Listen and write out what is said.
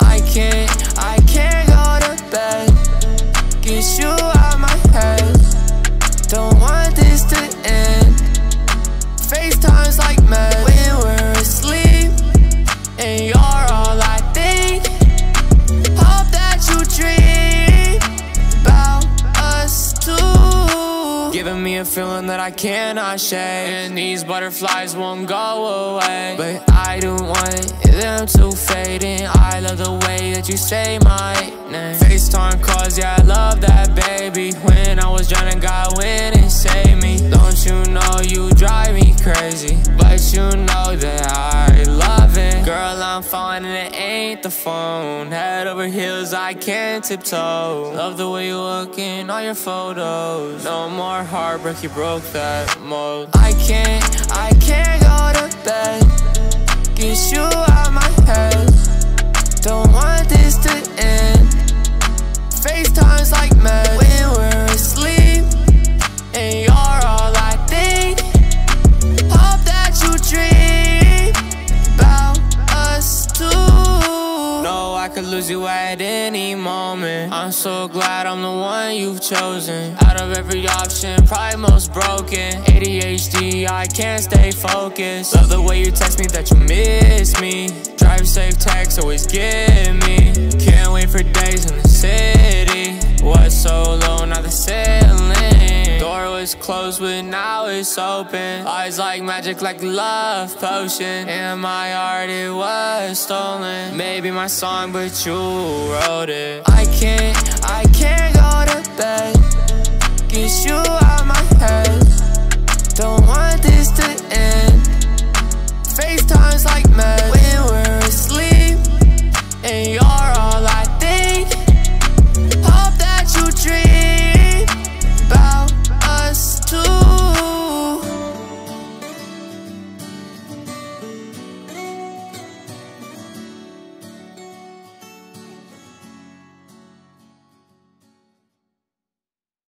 I can't, I can't go to bed. Get you Giving me a feeling that I cannot shake. And these butterflies won't go away. But I don't want them to fade. And I love the way that you say my name. FaceTime calls, yeah, I love that baby. When I was drowning, God ain't the phone. Head over heels, I can't tiptoe. Love the way you look in all your photos. No more heartbreak, you broke that mold. I can't, I could lose you at any moment. I'm so glad I'm the one you've chosen. Out of every option, probably most broken. ADHD, I can't stay focused. Love the way you text me that you miss me. Drive safe text, always give it's closed, but now it's open. Eyes like magic, like love potion. In my heart, it was stolen. Maybe my song, but you wrote it. I can't, I can't go to bed. Get you